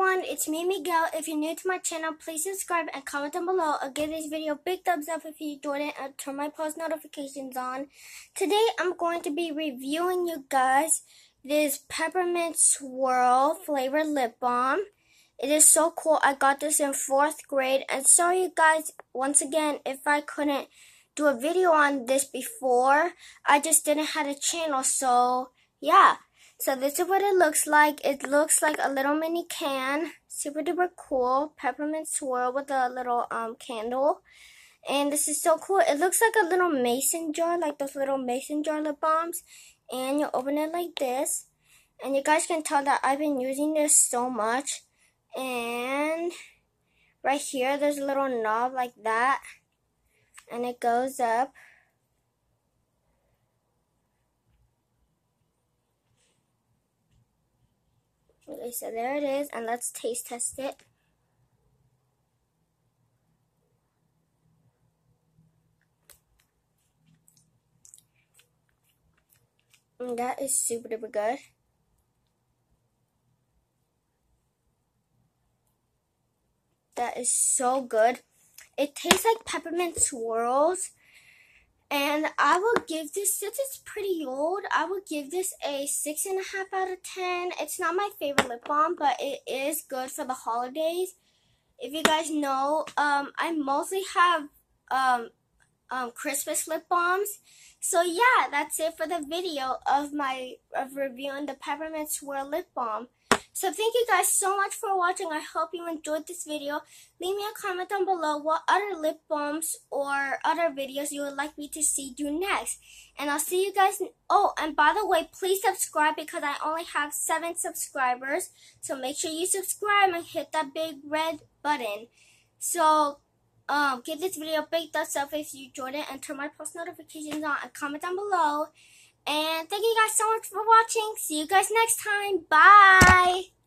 everyone, it's me Miguel. If you're new to my channel, please subscribe and comment down below. I'll give this video a big thumbs up if you enjoyed it and turn my post notifications on. Today I'm going to be reviewing you guys this peppermint swirl flavored lip balm. It is so cool. I got this in fourth grade and sorry you guys once again if I couldn't do a video on this before. I just didn't have a channel so yeah. So this is what it looks like. It looks like a little mini can. Super duper cool. Peppermint swirl with a little um candle. And this is so cool. It looks like a little mason jar, like those little mason jar lip balms. And you open it like this. And you guys can tell that I've been using this so much. And right here, there's a little knob like that. And it goes up. Okay, so there it is, and let's taste test it. And that is super duper good. That is so good. It tastes like peppermint swirls and I will give this, since it's pretty old, I will give this a 6.5 out of 10. It's not my favorite lip balm, but it is good for the holidays. If you guys know, um, I mostly have um, um, Christmas lip balms. So yeah, that's it for the video of my of reviewing the Peppermint Swirl Lip Balm. So thank you guys so much for watching. I hope you enjoyed this video. Leave me a comment down below what other lip balms or other videos you would like me to see do next. And I'll see you guys. Oh, and by the way, please subscribe because I only have 7 subscribers. So make sure you subscribe and hit that big red button. So um, give this video a big thumbs up if you enjoyed it and turn my post notifications on and comment down below. And thank you guys so much for watching. See you guys next time. Bye.